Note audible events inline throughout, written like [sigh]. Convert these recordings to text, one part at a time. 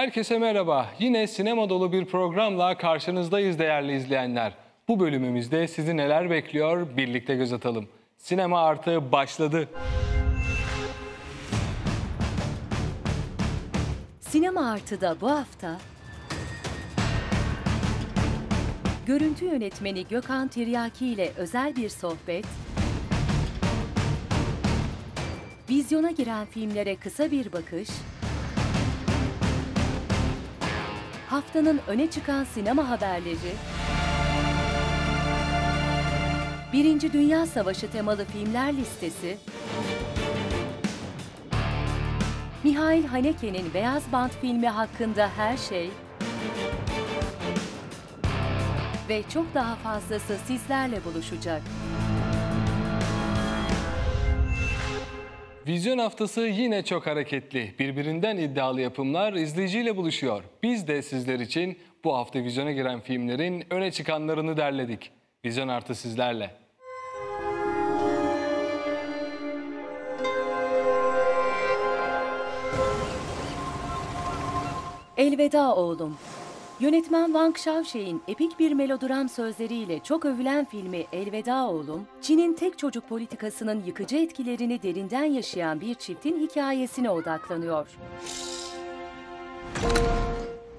Herkese merhaba. Yine sinema dolu bir programla karşınızdayız değerli izleyenler. Bu bölümümüzde sizi neler bekliyor birlikte göz atalım. Sinema artı başladı. Sinema Artı'da bu hafta Görüntü yönetmeni Gökhan Tiryaki ile özel bir sohbet Vizyona giren filmlere kısa bir bakış Haftanın öne çıkan sinema haberleri. Birinci Dünya Savaşı temalı filmler listesi. Mihail Haneke'nin Beyaz Bant filmi hakkında her şey. Ve çok daha fazlası sizlerle buluşacak. Vizyon haftası yine çok hareketli. Birbirinden iddialı yapımlar izleyiciyle buluşuyor. Biz de sizler için bu hafta vizyona giren filmlerin öne çıkanlarını derledik. Vizyon artı sizlerle. Elveda oğlum. Yönetmen Wang Xiaoxi'nin epik bir melodram sözleriyle çok övülen filmi Elveda Oğlum, Çin'in tek çocuk politikasının yıkıcı etkilerini derinden yaşayan bir çiftin hikayesine odaklanıyor.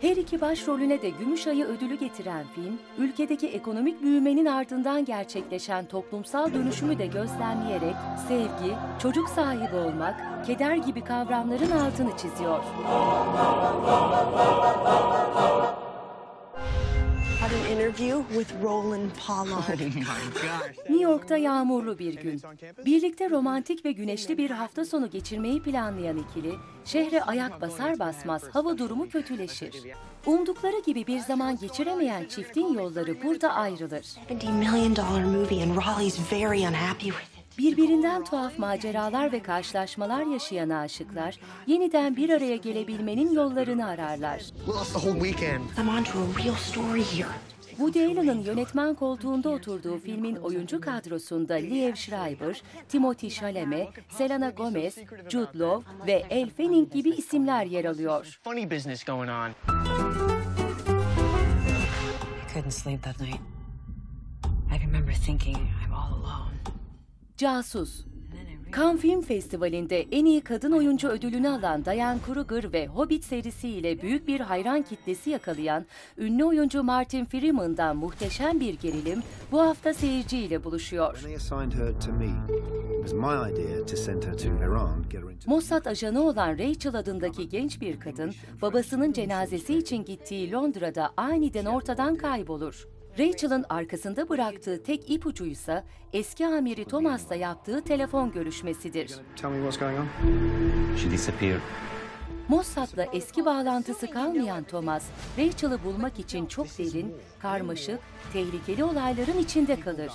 Her iki başrolüne de Gümüşayı ödülü getiren film, ülkedeki ekonomik büyümenin ardından gerçekleşen toplumsal dönüşümü de gözlemleyerek sevgi, çocuk sahibi olmak, keder gibi kavramların altını çiziyor. [laughs] New York'ta yağmurlu bir gün. Birlikte romantik ve güneşli bir hafta sonu geçirmeyi planlayan ikili, şehre ayak basar basmaz hava durumu kötüleşir. Umdukları gibi bir zaman geçiremeyen çiftin yolları burada ayrılır. $70 million dollar movie and Raleigh's very unhappy with it. Birbirinden tuhaf maceralar ve karşılaşmalar yaşayan aşıklar, yeniden bir araya gelebilmenin yollarını ararlar. Woody Allen'ın yönetmen koltuğunda oturduğu filmin oyuncu kadrosunda Liev Schreiber, Timothy Chalamet, Selena Gomez, Jude Law ve Elle Fanning gibi isimler yer alıyor. Funny business going on. I couldn't sleep that night. I remember thinking I'm all alone. Casus Cannes Film Festivali'nde en iyi kadın oyuncu ödülünü alan Diane Kruger ve Hobbit serisiyle büyük bir hayran kitlesi yakalayan ünlü oyuncu Martin Freeman'dan muhteşem bir gerilim bu hafta seyirciyle buluşuyor. Mossad ajanı olan Rachel adındaki genç bir kadın, babasının cenazesi için gittiği Londra'da aniden ortadan kaybolur. Rachel'ın arkasında bıraktığı tek ipucuysa eski amiri Thomas'la yaptığı telefon görüşmesidir. Mossad'la eski bağlantısı kalmayan Thomas, Rachel'ı bulmak için çok derin, karmaşık, tehlikeli olayların içinde kalır.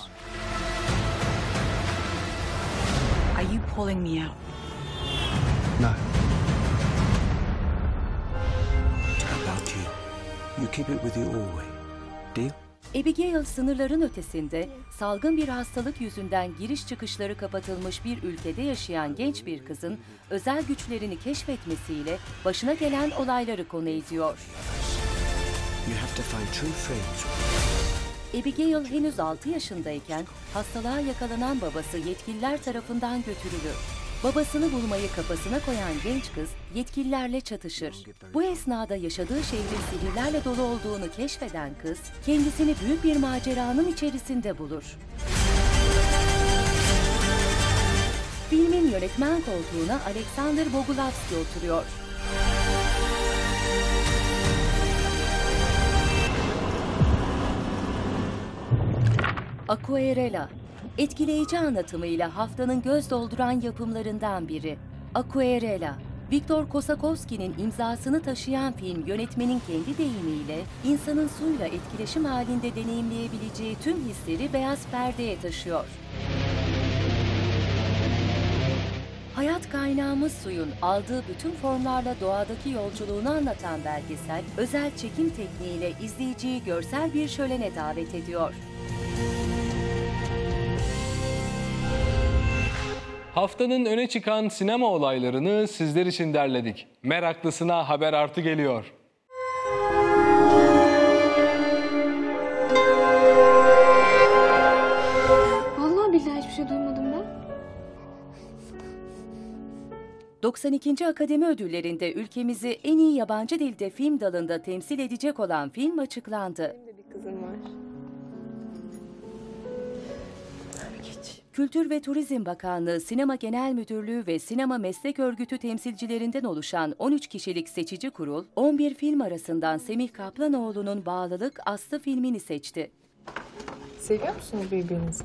Are you pulling me out? No. about you. You keep it with you always. Deal? Abigail sınırların ötesinde salgın bir hastalık yüzünden giriş çıkışları kapatılmış bir ülkede yaşayan genç bir kızın özel güçlerini keşfetmesiyle başına gelen olayları konu ediyor. Abigail henüz 6 yaşındayken hastalığa yakalanan babası yetkililer tarafından götürülür. Babasını bulmayı kafasına koyan genç kız yetkililerle çatışır. Bu esnada yaşadığı şehrin sihirlerle dolu olduğunu keşfeden kız kendisini büyük bir maceranın içerisinde bulur. Filmin yönetmen koltuğuna Alexander Bogulavski oturuyor. Aquarela, etkileyici anlatımıyla haftanın göz dolduran yapımlarından biri. Aquarela, Viktor Kosakowski'nin imzasını taşıyan film yönetmenin kendi deyimiyle insanın suyla etkileşim halinde deneyimleyebileceği tüm hisleri beyaz perdeye taşıyor. Hayat kaynağımız suyun aldığı bütün formlarla doğadaki yolculuğunu anlatan belgesel, özel çekim tekniğiyle izleyiciyi görsel bir şölene davet ediyor. Haftanın öne çıkan sinema olaylarını sizler için derledik. Meraklısına haber artı geliyor. Vallahi billahi hiçbir şey duymadım ben. 92. Akademi Ödülleri'nde ülkemizi en iyi yabancı dilde film dalında temsil edecek olan film açıklandı. Benim de bir kızım var. Kültür ve Turizm Bakanlığı, Sinema Genel Müdürlüğü ve Sinema Meslek Örgütü temsilcilerinden oluşan 13 kişilik seçici kurul, 11 film arasından Semih Kaplanoğlu'nun Bağlılık Aslı filmini seçti. Seviyor musunuz birbirinizi?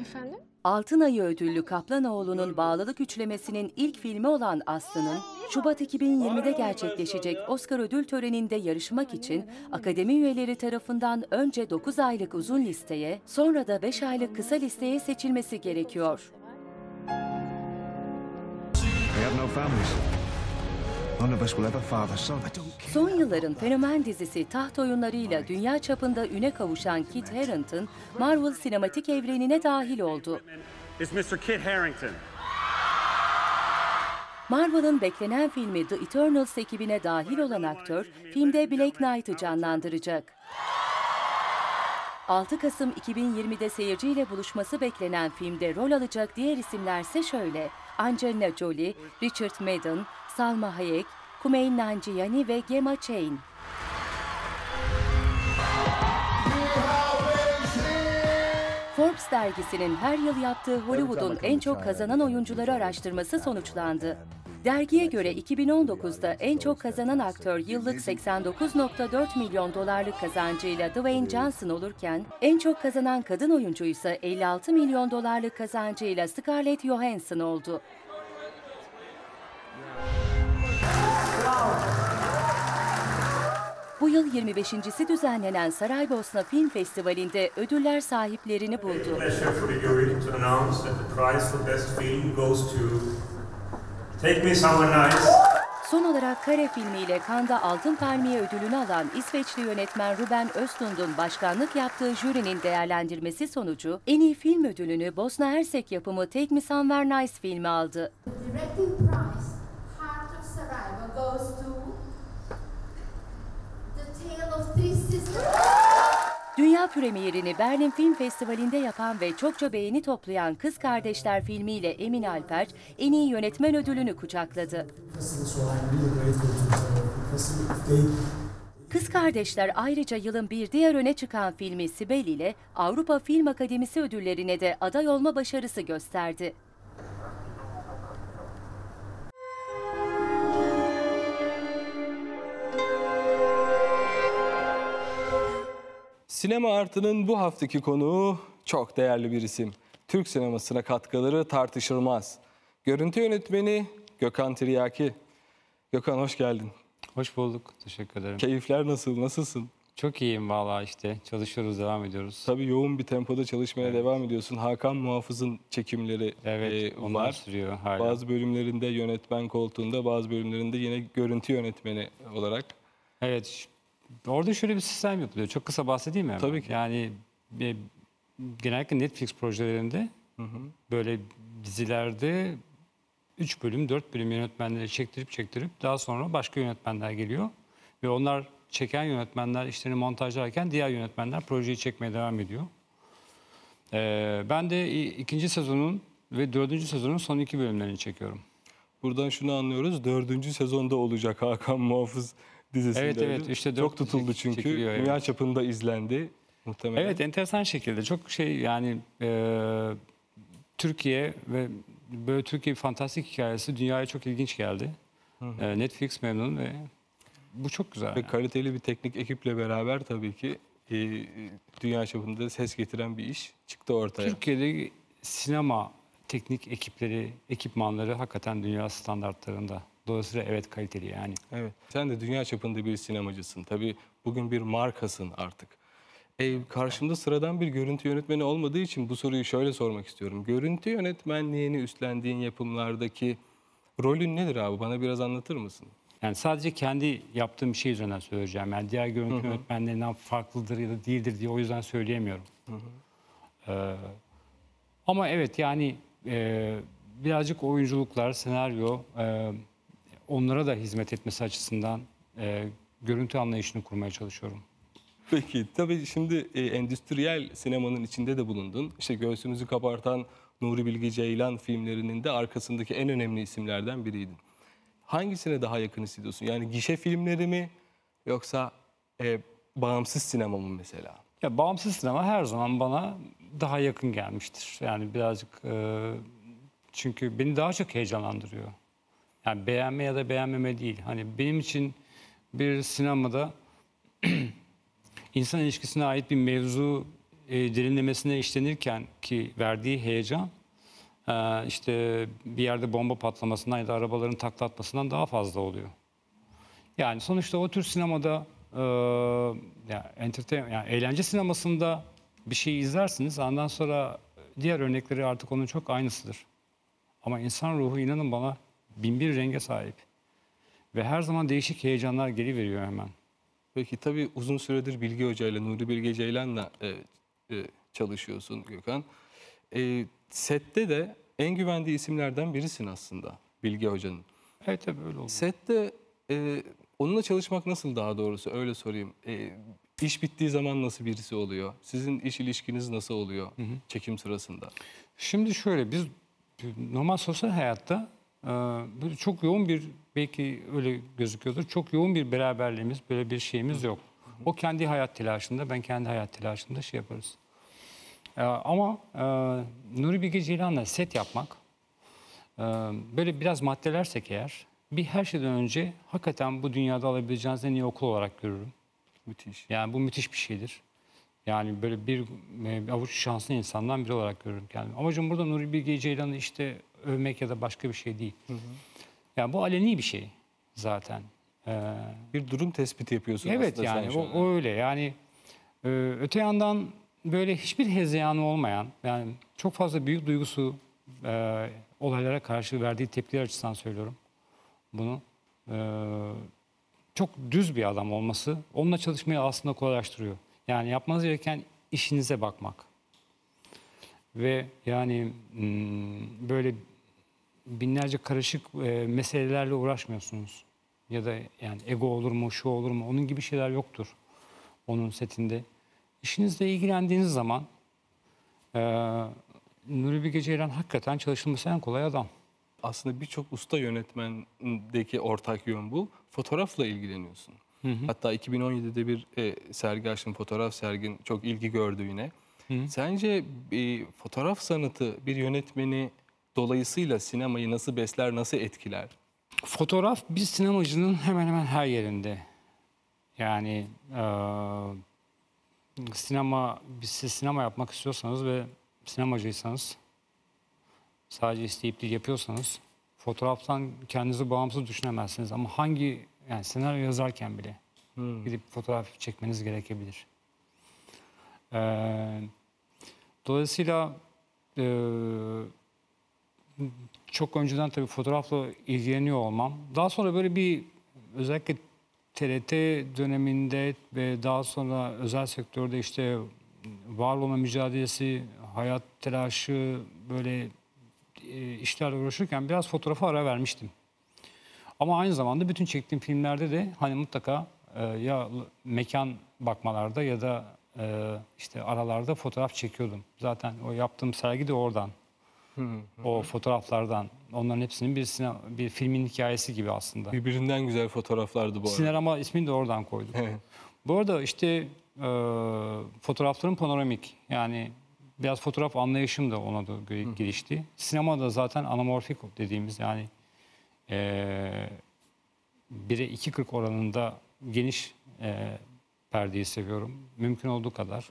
Efendim? Altın Ayı ödüllü Kaplanoğlu'nun Bağlılık üçlemesinin ilk filmi olan Aslı'nın, Şubat 2020'de gerçekleşecek Oscar ödül töreninde yarışmak için akademi üyeleri tarafından önce 9 aylık uzun listeye, sonra da 5 aylık kısa listeye seçilmesi gerekiyor. We have no. Son. Yılların fenomen dizisi Taht Oyunları'yla dünya çapında üne kavuşan Kit Harington, Marvel sinematik evrenine dahil oldu. Marvel'ın beklenen filmi The Eternals ekibine dahil olan aktör, filmde Black Knight'ı canlandıracak. 6 Kasım 2020'de seyirciyle buluşması beklenen filmde rol alacak diğer isimlerse şöyle. Angelina Jolie, Richard Madden, Salma Hayek, Kumail Nanjiani ve Gemma Chan. Forbes dergisinin her yıl yaptığı Hollywood'un en çok kazanan oyuncuları araştırması sonuçlandı. Dergiye göre 2019'da en çok kazanan aktör yıllık 89.4 milyon dolarlık kazancıyla Dwayne Johnson olurken, en çok kazanan kadın oyuncu ise 56 milyon dolarlık kazancıyla Scarlett Johansson oldu. Bu yıl 25.si düzenlenen Saraybosna Film Festivali'nde ödüller sahiplerini buldu. Son olarak Kare filmiyle Cannes'da Altın Palmiye ödülünü alan İsveçli yönetmen Ruben Östlund'un başkanlık yaptığı jürinin değerlendirmesi sonucu en iyi film ödülünü Bosna Hersek yapımı Take Me Somewhere Nice filmi aldı. Directing prize, Heart of Sarajevo goes to The Dünya premierini Berlin Film Festivali'nde yapan ve çokça beğeni toplayan Kız Kardeşler filmiyle Emin Alper en iyi yönetmen ödülünü kucakladı. Kız Kardeşler ayrıca yılın bir diğer öne çıkan filmi Sibel ile Avrupa Film Akademisi ödüllerine de aday olma başarısı gösterdi. Sinema Artı'nın bu haftaki konuğu çok değerli bir isim. Türk sinemasına katkıları tartışılmaz. Görüntü yönetmeni Gökhan Tiryaki. Gökhan hoş geldin. Hoş bulduk. Teşekkür ederim. Keyifler nasıl, nasılsın? Çok iyiyim vallahi işte. Çalışıyoruz, devam ediyoruz. Tabii yoğun bir tempoda çalışmaya Evet. devam ediyorsun. Hakan Muhafız'ın çekimleri Evet, e, var. sürüyor hala. Bazı bölümlerinde yönetmen koltuğunda, bazı bölümlerinde yine görüntü yönetmeni olarak. Evet. Orada şöyle bir sistem yapılıyor. Çok kısa bahsedeyim mi? Tabii ki. Yani e, genellikle Netflix projelerinde böyle dizilerde 3 bölüm, 4 bölüm yönetmenleri çektirip çektirip daha sonra başka yönetmenler geliyor. Ve onlar çeken yönetmenler işlerini montajlarken diğer yönetmenler projeyi çekmeye devam ediyor. Ee, ben de ikinci sezonun ve dördüncü sezonun son iki bölümlerini çekiyorum. Buradan şunu anlıyoruz. Dördüncü sezonda olacak Hakan Muhafız dizisinde. Evet, evet. İşte Çok tutuldu çünkü. çekiliyor, Dünya evet. çapında izlendi muhtemelen. Evet enteresan şekilde çok şey yani e, Türkiye ve böyle Türkiye fantastik hikayesi dünyaya çok ilginç geldi. E, Netflix memnun ve bu çok güzel. Ve yani. kaliteli bir teknik ekiple beraber tabii ki e, dünya çapında ses getiren bir iş çıktı ortaya. Türkiye'de sinema teknik ekipleri, ekipmanları hakikaten dünya standartlarında. Dolayısıyla evet kaliteli yani. Evet. Sen de dünya çapında bir sinemacısın. Tabii bugün bir markasın artık. E, karşımda sıradan bir görüntü yönetmeni olmadığı için bu soruyu şöyle sormak istiyorum. Görüntü yönetmenliğini üstlendiğin yapımlardaki rolün nedir abi? Bana biraz anlatır mısın? Yani sadece kendi yaptığım şey üzerinden söyleyeceğim. Yani diğer görüntü yönetmenlerinden farklıdır ya da değildir diye o yüzden söyleyemiyorum. Ee, ama evet yani e, birazcık oyunculuklar, senaryo e, onlara da hizmet etmesi açısından e, görüntü anlayışını kurmaya çalışıyorum. Peki tabii şimdi e, endüstriyel sinemanın içinde de bulundun. İşte göğsünüzü kabartan Nuri Bilge Ceylan filmlerinin de arkasındaki en önemli isimlerden biriydin. Hangisine daha yakın hissediyorsun? Yani gişe filmleri mi yoksa e, bağımsız sinema mı mesela? Ya bağımsız sinema her zaman bana daha yakın gelmiştir. Yani birazcık e, çünkü beni daha çok heyecanlandırıyor. Yani beğenme ya da beğenmeme değil. Hani benim için bir sinemada [clears throat] insan ilişkisine ait bir mevzu e, derinlemesine işlenirken ki verdiği heyecan e, işte bir yerde bomba patlamasından ya da arabaların takla atmasından daha fazla oluyor. Yani sonuçta o tür sinemada e, yani, yani eğlence sinemasında bir şey izlersiniz. Ondan sonra diğer örnekleri artık onun çok aynısıdır. Ama insan ruhu inanın bana bin bir renge sahip. Ve her zaman değişik heyecanlar geri veriyor hemen. Peki tabii uzun süredir Bilge Hoca ile Nuri Bilge Ceylan'la e, e, çalışıyorsun Gökhan. E, sette de en güvendiği isimlerden birisin aslında Bilge Hoca'nın. Evet tabii öyle oldu. Sette e, onunla çalışmak nasıl daha doğrusu öyle sorayım. E, iş bittiği zaman nasıl birisi oluyor? Sizin iş ilişkiniz nasıl oluyor çekim sırasında? Şimdi şöyle biz normal sosyal hayatta böyle çok yoğun bir belki öyle gözüküyordur. Çok yoğun bir beraberliğimiz, böyle bir şeyimiz yok. O kendi hayat telaşında, ben kendi hayat telaşında şey yaparız. E, ama e, Nuri Bilge Ceylan'la set yapmak, e, böyle biraz maddelersek eğer, bir her şeyden önce hakikaten bu dünyada alabileceğiniz en iyi okul olarak görürüm. Müthiş. Yani bu müthiş bir şeydir. Yani böyle bir, e, avuç şanslı insandan biri olarak görürüm kendimi. Amacım burada Nuri Bilge Ceylan'ı işte övmek ya da başka bir şey değil. Yani bu aleni bir şey zaten. Ee, Bir durum tespiti yapıyorsun evet aslında yani sen şu o, o öyle. Yani e, öte yandan böyle hiçbir hezeyanı olmayan, yani çok fazla büyük duygusu e, olaylara karşı verdiği tepkiler açısından söylüyorum bunu. E, çok düz bir adam olması onunla çalışmayı aslında kolaylaştırıyor. Yani yapmanız gereken işinize bakmak. Ve yani hmm, böyle binlerce karışık e, meselelerle uğraşmıyorsunuz. Ya da yani ego olur mu, şu olur mu, onun gibi şeyler yoktur onun setinde. İşinizle ilgilendiğiniz zaman e, Nuri Bilge Ceylan hakikaten çalışılması en kolay adam. Aslında birçok usta yönetmendeki ortak yön bu. Fotoğrafla ilgileniyorsun. Hatta 2017'de bir e, sergi açtın, fotoğraf sergin çok ilgi gördü yine. Sence e, fotoğraf sanatı bir yönetmeni dolayısıyla sinemayı nasıl besler, nasıl etkiler? Fotoğraf bir sinemacının hemen hemen her yerinde. Yani e, sinema, siz sinema yapmak istiyorsanız ve sinemacıysanız sadece isteyip değil yapıyorsanız fotoğraftan kendinizi bağımsız düşünemezsiniz. Ama hangi yani senaryo yazarken bile gidip fotoğraf çekmeniz gerekebilir. Ee, dolayısıyla e, çok önceden tabii fotoğrafla ilgileniyor olmam. Daha sonra böyle bir özellikle TRT döneminde ve daha sonra özel sektörde işte var olma mücadelesi, hayat telaşı böyle e, işlerle uğraşırken biraz fotoğrafa ara vermiştim. Ama aynı zamanda bütün çektiğim filmlerde de hani mutlaka e, ya mekan bakmalarda ya da e, işte aralarda fotoğraf çekiyordum. Zaten o yaptığım sergi de oradan. O fotoğraflardan. Onların hepsinin bir sine- bir filmin hikayesi gibi aslında. Birbirinden güzel fotoğraflardı bu arada. Sinerama ismini de oradan koydum. Evet. Bu arada işte e, fotoğrafların panoramik. Yani biraz fotoğraf anlayışım da ona da gelişti. Sinemada zaten anamorfik dediğimiz yani e, 1'e 2.40 oranında geniş e, perdeyi seviyorum. Mümkün olduğu kadar.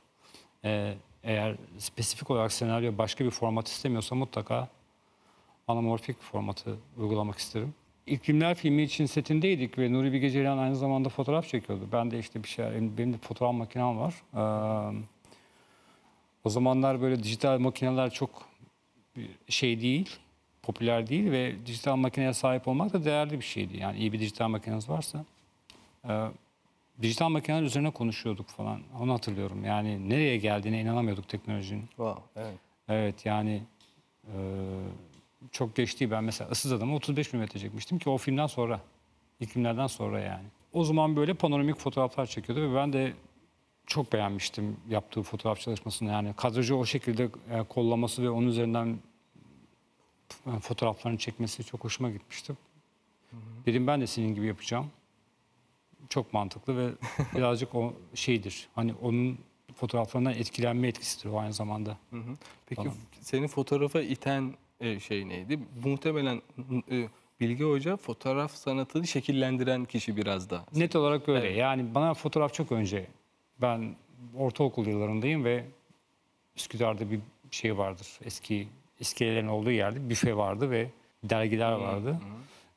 E, eğer spesifik olarak senaryo başka bir format istemiyorsa mutlaka anamorfik formatı uygulamak isterim. İklimler filmi için setindeydik ve Nuri Bilge Ceylan aynı zamanda fotoğraf çekiyordu. Ben de işte bir şey, benim de fotoğraf makinem var. Ee, o zamanlar böyle dijital makineler çok şey değil, popüler değil ve dijital makineye sahip olmak da değerli bir şeydi. Yani iyi bir dijital makineniz varsa. Ee, dijital makineler üzerine konuşuyorduk falan. Onu hatırlıyorum. Yani nereye geldiğine inanamıyorduk teknolojinin. Wow, evet. Evet yani Ee, çok geç değil. Ben mesela Issız Adam'ı 35 mm çekmiştim ki o filmden sonra. İlk filmlerden sonra yani. O zaman böyle panoramik fotoğraflar çekiyordu ve ben de çok beğenmiştim yaptığı fotoğraf çalışmasını. Yani kadrajı o şekilde e, kollaması ve onun üzerinden e, fotoğraflarını çekmesi çok hoşuma gitmişti. Dedim ben de senin gibi yapacağım. Çok mantıklı ve [laughs] birazcık o şeydir. Hani onun fotoğraflarından etkilenme etkisidir o aynı zamanda. Hı hı. Peki Falan. seni fotoğrafa iten e, şey neydi? Muhtemelen e, Bilge Hoca fotoğraf sanatını şekillendiren kişi biraz da. Net olarak öyle. Evet. Yani bana fotoğraf çok önce. Ben ortaokul yıllarındayım ve Üsküdar'da bir şey vardır. Eski iskelelerin olduğu yerde büfe vardı ve dergiler vardı.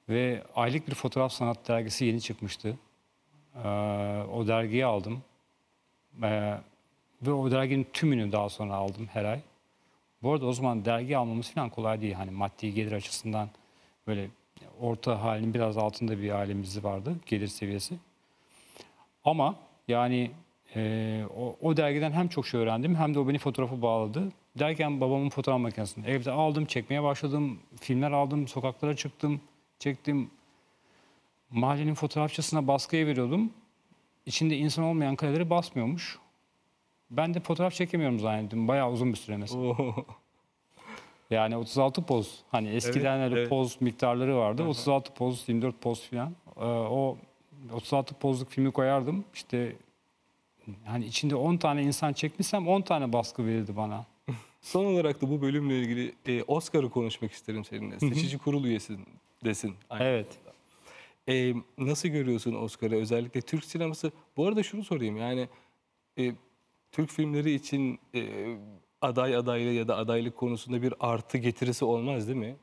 Ve aylık bir fotoğraf sanat dergisi yeni çıkmıştı. Ee, o dergiyi aldım. Ee, ve o derginin tümünü daha sonra aldım her ay. Bu arada o zaman dergi almamız falan kolay değil. Hani maddi gelir açısından böyle orta halin biraz altında bir ailemiz vardı gelir seviyesi. Ama yani e, o, o dergiden hem çok şey öğrendim hem de o beni fotoğrafa bağladı. Derken babamın fotoğraf makinesini evde aldım, çekmeye başladım. Filmler aldım, sokaklara çıktım, çektim. Mahallenin fotoğrafçısına baskıya veriyordum. İçinde insan olmayan kareleri basmıyormuş. Ben de fotoğraf çekemiyorum zannettim. Bayağı uzun bir süre mesela. Oo. Yani 36 poz. Hani eskiden Evet, öyle evet. poz miktarları vardı. 36 poz, 24 poz falan. Ee, o 36 pozluk filmi koyardım. İşte hani içinde 10 tane insan çekmişsem 10 tane baskı verirdi bana. [laughs] Son olarak da bu bölümle ilgili e, Oscar'ı konuşmak isterim seninle. Seçici kurul üyesin desin. Aynı Evet. E, nasıl görüyorsun Oscar'ı? Özellikle Türk sineması. Bu arada şunu sorayım yani e, Türk filmleri için e, aday adaylı ya da adaylık konusunda bir artı getirisi olmaz değil mi?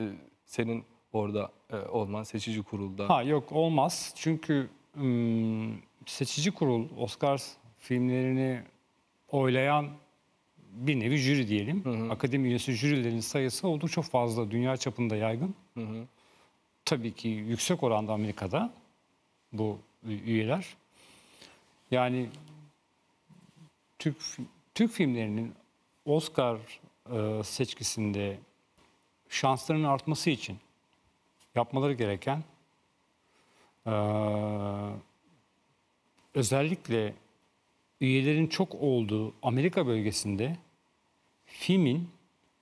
E, senin orada e, olman seçici kurulda. Ha yok olmaz. Çünkü ım, seçici kurul Oscar filmlerini oylayan bir nevi jüri diyelim. Akademi üyesi jürilerin sayısı oldukça fazla. Dünya çapında yaygın. Tabii ki yüksek oranda Amerika'da bu üyeler. Yani Türk Türk filmlerinin Oscar e, seçkisinde şanslarının artması için yapmaları gereken e, özellikle üyelerin çok olduğu Amerika bölgesinde filmin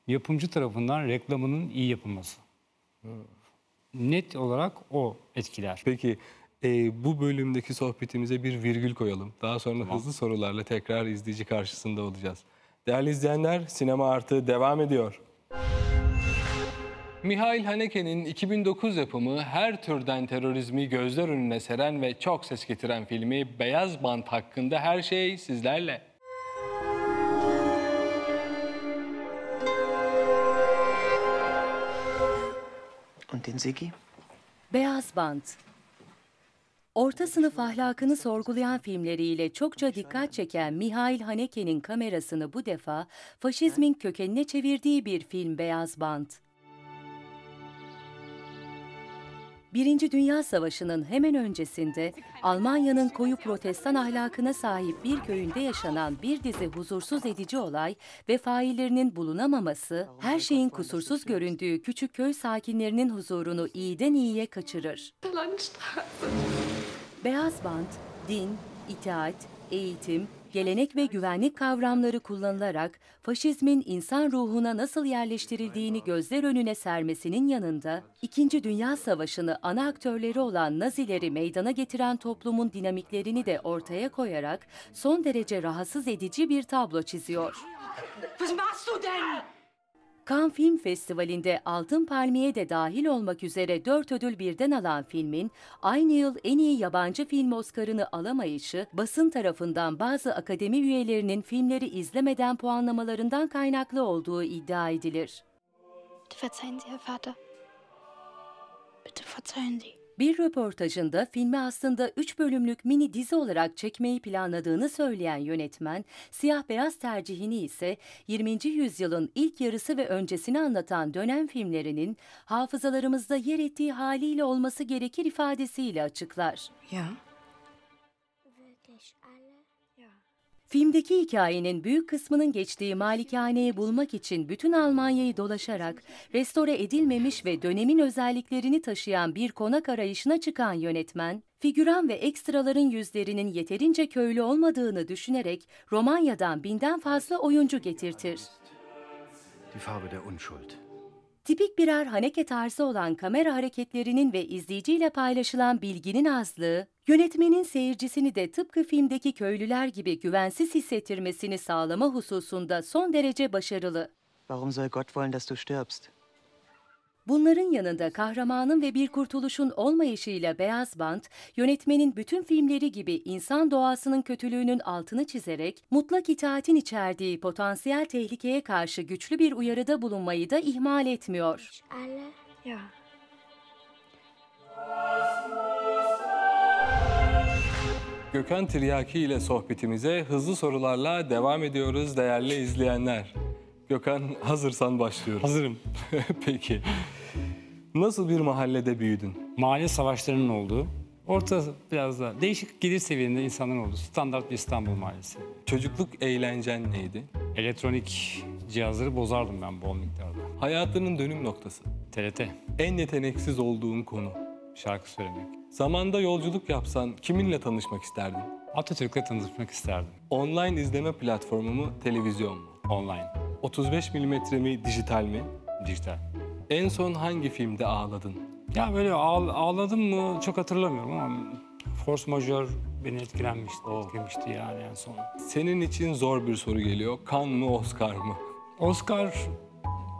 yapımcı tarafından reklamının iyi yapılması. Net olarak o etkiler. Peki e, bu bölümdeki sohbetimize bir virgül koyalım. Daha sonra hızlı sorularla tekrar izleyici karşısında olacağız. Değerli izleyenler, Sinema Artı devam ediyor. Mihail Haneke'nin 2009 yapımı her türden terörizmi gözler önüne seren ve çok ses getiren filmi Beyaz Bant hakkında her şey sizlerle. Den Siggi? Beyaz Bant Orta sınıf ahlakını sorgulayan filmleriyle çokça dikkat çeken Mihail Haneke'nin kamerasını bu defa faşizmin kökenine çevirdiği bir film Beyaz Bant. Birinci Dünya Savaşı'nın hemen öncesinde Almanya'nın koyu protestan ahlakına sahip bir köyünde yaşanan bir dizi huzursuz edici olay ve faillerinin bulunamaması, her şeyin kusursuz göründüğü küçük köy sakinlerinin huzurunu iyiden iyiye kaçırır. Beyaz bant, din, itaat, eğitim, gelenek ve güvenlik kavramları kullanılarak faşizmin insan ruhuna nasıl yerleştirildiğini gözler önüne sermesinin yanında, İkinci Dünya Savaşı'nı ana aktörleri olan Nazileri meydana getiren toplumun dinamiklerini de ortaya koyarak son derece rahatsız edici bir tablo çiziyor. Cannes Film Festivali'nde Altın Palmiye de dahil olmak üzere dört ödül birden alan filmin aynı yıl en iyi yabancı film Oscar'ını alamayışı basın tarafından bazı akademi üyelerinin filmleri izlemeden puanlamalarından kaynaklı olduğu iddia edilir. Verzeihen Sie, Herr Vater. Bitte verzeihen Sie. Bir röportajında filmi aslında 3 bölümlük mini dizi olarak çekmeyi planladığını söyleyen yönetmen, siyah beyaz tercihini ise 20. yüzyılın ilk yarısı ve öncesini anlatan dönem filmlerinin hafızalarımızda yer ettiği haliyle olması gerekir ifadesiyle açıklar. Ja. Filmdeki hikayenin büyük kısmının geçtiği malikaneyi bulmak için bütün Almanya'yı dolaşarak restore edilmemiş ve dönemin özelliklerini taşıyan bir konak arayışına çıkan yönetmen, figüran ve ekstraların yüzlerinin yeterince köylü olmadığını düşünerek Romanya'dan binden fazla oyuncu getirtir. Die Farbe der Unschuld. Tipik birer Haneke tarzı olan kamera hareketlerinin ve izleyiciyle paylaşılan bilginin azlığı, yönetmenin seyircisini de tıpkı filmdeki köylüler gibi güvensiz hissettirmesini sağlama hususunda son derece başarılı. Warum soll Gott wollen, dass du stirbst? Bunların yanında kahramanın ve bir kurtuluşun olmayışıyla Beyaz Bant, yönetmenin bütün filmleri gibi insan doğasının kötülüğünün altını çizerek mutlak itaatin içerdiği potansiyel tehlikeye karşı güçlü bir uyarıda bulunmayı da ihmal etmiyor. Ja. Gökhan Tiryaki ile sohbetimize hızlı sorularla devam ediyoruz değerli izleyenler. Gökhan hazırsan başlıyoruz. Hazırım. [laughs] Peki. Nasıl bir mahallede büyüdün? Mahalle savaşlarının olduğu, orta biraz da değişik gelir seviyesinde insanların olduğu standart bir İstanbul mahallesi. Çocukluk eğlencen neydi? Elektronik cihazları bozardım ben bol miktarda. Hayatının dönüm noktası. TRT, En yeteneksiz olduğun konu. şarkı söylemek. Zamanda yolculuk yapsan kiminle tanışmak isterdin? Atatürk'le tanışmak isterdim. Online izleme platformu mu, televizyon mu? Online, 35 milimetre mi, dijital mi? dijital. En son hangi filmde ağladın? Ya böyle ağ- ağladım mı çok hatırlamıyorum ama Force Majeure beni etkilenmişti, etkilemişti yani en son. Senin için zor bir soru geliyor. Kan mı, Oscar mı? Oscar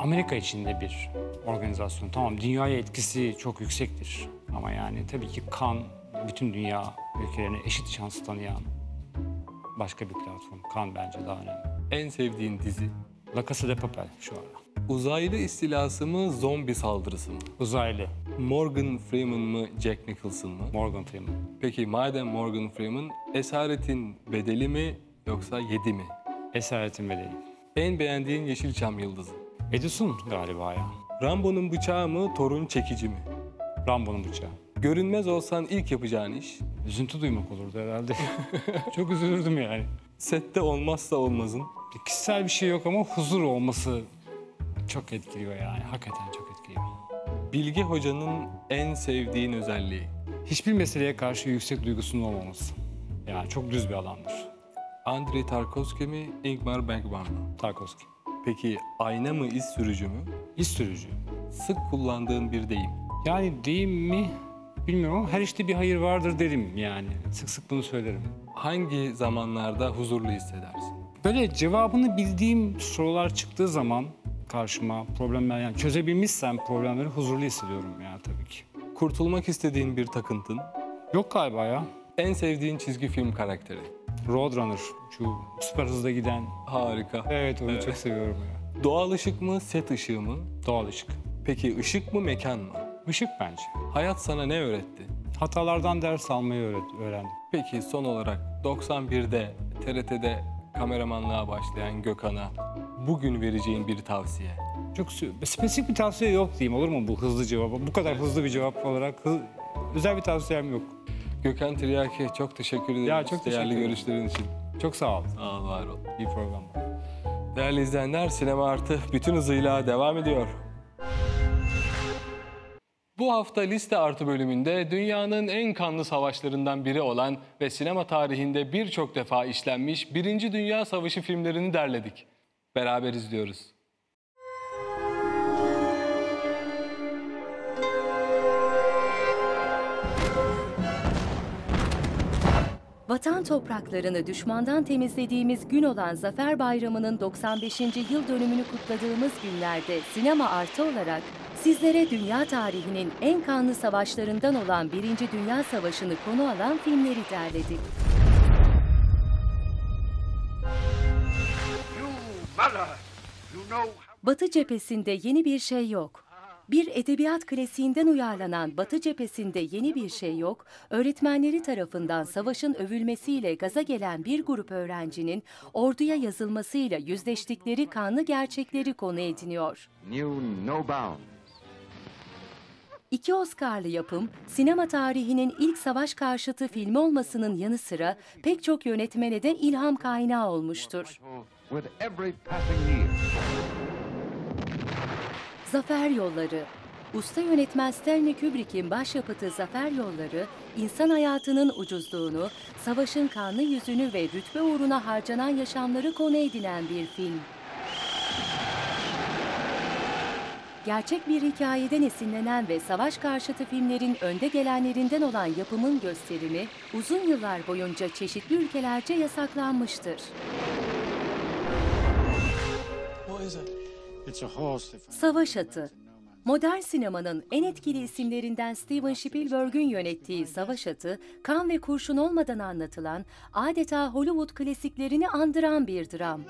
Amerika içinde bir organizasyon. Tamam dünyaya etkisi çok yüksektir. Ama yani tabii ki kan bütün dünya ülkelerine eşit şans tanıyan başka bir platform. Kan bence daha önemli. En sevdiğin dizi? La Casa de Papel şu anda. Uzaylı istilası mı, zombi saldırısı mı? Uzaylı. Morgan Freeman mı, Jack Nicholson mı? Morgan Freeman. Peki madem Morgan Freeman, Esaretin Bedeli mi yoksa Yedi mi? Esaretin Bedeli. En beğendiğin Yeşilçam Yıldızı? Edison galiba ya. Rambo'nun bıçağı mı, Torun çekici mi? Rambo'nun bıçağı. Görünmez olsan ilk yapacağın iş? Üzüntü duymak olurdu herhalde. [laughs] çok üzülürdüm yani. Sette olmazsa olmazın? Kişisel bir şey yok ama huzur olması çok etkiliyor yani. Hakikaten çok etkiliyor. Bilge Hoca'nın en sevdiğin özelliği? Hiçbir meseleye karşı yüksek duygusunun olmaması. Yani çok düz bir adamdır. Andrei Tarkovski mi, Ingmar Bergman mı? Tarkovski. Peki ayna mı, iz sürücü mü? İz sürücü. Sık kullandığın bir deyim. Yani deyim mi bilmiyorum ama her işte bir hayır vardır derim yani. Sık sık bunu söylerim. Hangi zamanlarda huzurlu hissedersin? Böyle cevabını bildiğim sorular çıktığı zaman karşıma problemler yani çözebilmişsem problemleri huzurlu hissediyorum yani tabii ki. Kurtulmak istediğin bir takıntın? Yok galiba ya. En sevdiğin çizgi film karakteri? Roadrunner şu süper hızda giden. Harika. Evet onu Evet. çok seviyorum ya. Doğal ışık mı, set ışığı mı? Doğal ışık. Peki ışık mı, mekan mı? Işık bence. Hayat sana ne öğretti? Hatalardan ders almayı öğrendim. Peki son olarak 91'de TRT'de kameramanlığa başlayan Gökhan'a bugün vereceğin bir tavsiye. Çok spesifik bir tavsiye yok diyeyim olur mu bu hızlı cevaba? Bu kadar hızlı bir cevap olarak özel bir tavsiyem yok. Gökhan Tiryaki çok teşekkür ederim. Ya, çok teşekkür Değerli görüşlerin için. Çok sağ ol. Sağ ol, var ol. İyi program. Değerli izleyenler, Sinema Artı bütün hızıyla devam ediyor. Bu hafta liste artı bölümünde dünyanın en kanlı savaşlarından biri olan ve sinema tarihinde birçok defa işlenmiş Birinci Dünya Savaşı filmlerini derledik. Beraber izliyoruz. Vatan topraklarını düşmandan temizlediğimiz gün olan Zafer Bayramı'nın 95. yıl dönümünü kutladığımız günlerde sinema artı olarak sizlere dünya tarihinin en kanlı savaşlarından olan Birinci Dünya Savaşı'nı konu alan filmleri derledik. Batı cephesinde yeni bir şey yok. Bir edebiyat klasiğinden uyarlanan Batı cephesinde yeni bir şey yok, öğretmenleri tarafından savaşın övülmesiyle gaza gelen bir grup öğrencinin orduya yazılmasıyla yüzleştikleri kanlı gerçekleri konu ediniyor. Knew no bounds. İki Oscar'lı yapım, sinema tarihinin ilk savaş karşıtı filmi olmasının yanı sıra pek çok yönetmene de ilham kaynağı olmuştur. Zafer Yolları Usta yönetmen Stanley Kubrick'in başyapıtı Zafer Yolları, insan hayatının ucuzluğunu, savaşın kanlı yüzünü ve rütbe uğruna harcanan yaşamları konu edinen bir film. Gerçek bir hikayeden esinlenen ve savaş karşıtı filmlerin önde gelenlerinden olan yapımın gösterimi uzun yıllar boyunca çeşitli ülkelerce yasaklanmıştır. Savaş Atı Modern sinemanın en etkili isimlerinden Steven Spielberg'ün yönettiği Savaş Atı, kan ve kurşun olmadan anlatılan, adeta Hollywood klasiklerini andıran bir dram.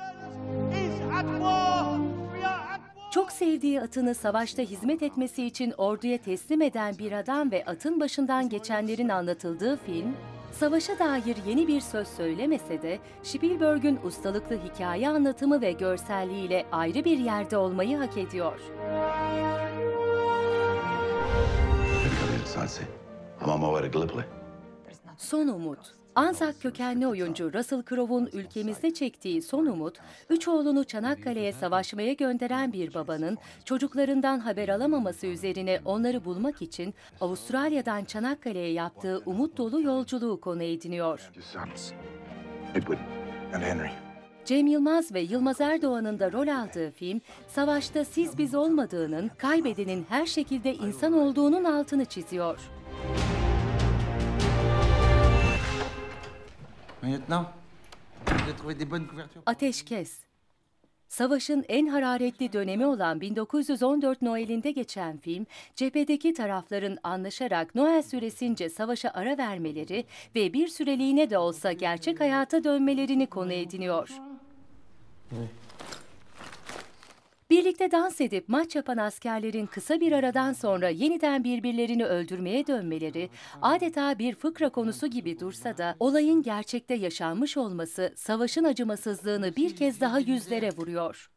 Çok sevdiği atını savaşta hizmet etmesi için orduya teslim eden bir adam ve atın başından geçenlerin anlatıldığı film, savaşa dair yeni bir söz söylemese de Spielberg'ün ustalıklı hikaye anlatımı ve görselliğiyle ayrı bir yerde olmayı hak ediyor. Son Umut Anzak kökenli oyuncu Russell Crowe'un ülkemizde çektiği Son Umut, üç oğlunu Çanakkale'ye savaşmaya gönderen bir babanın çocuklarından haber alamaması üzerine onları bulmak için Avustralya'dan Çanakkale'ye yaptığı umut dolu yolculuğu konu ediniyor. Cem Yılmaz ve Yılmaz Erdoğan'ın da rol aldığı film, savaşta siz biz olmadığının, kaybedenin her şekilde insan olduğunun altını çiziyor. Ateşkes Savaşın en hararetli dönemi olan 1914 Noel'inde geçen film, cephedeki tarafların anlaşarak Noel süresince savaşa ara vermeleri ve bir süreliğine de olsa gerçek hayata dönmelerini konu ediniyor. Birlikte dans edip maç yapan askerlerin kısa bir aradan sonra yeniden birbirlerini öldürmeye dönmeleri adeta bir fıkra konusu gibi dursa da olayın gerçekte yaşanmış olması savaşın acımasızlığını bir kez daha yüzlere vuruyor.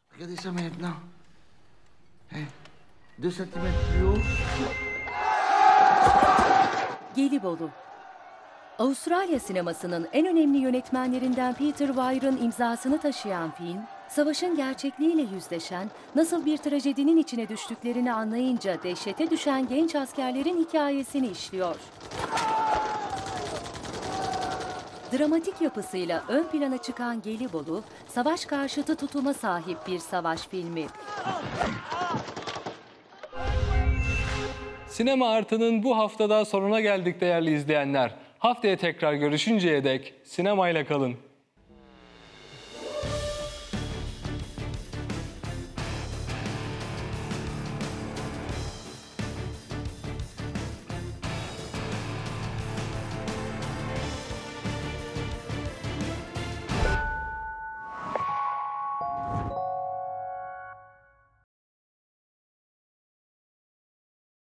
Gelibolu. Avustralya sinemasının en önemli yönetmenlerinden Peter Weir'ın imzasını taşıyan film, savaşın gerçekliğiyle yüzleşen, nasıl bir trajedinin içine düştüklerini anlayınca dehşete düşen genç askerlerin hikayesini işliyor. Dramatik yapısıyla ön plana çıkan Gelibolu, savaş karşıtı tutuma sahip bir savaş filmi. Sinema Artı'nın bu haftada sonuna geldik değerli izleyenler. Haftaya tekrar görüşünceye dek sinemayla kalın.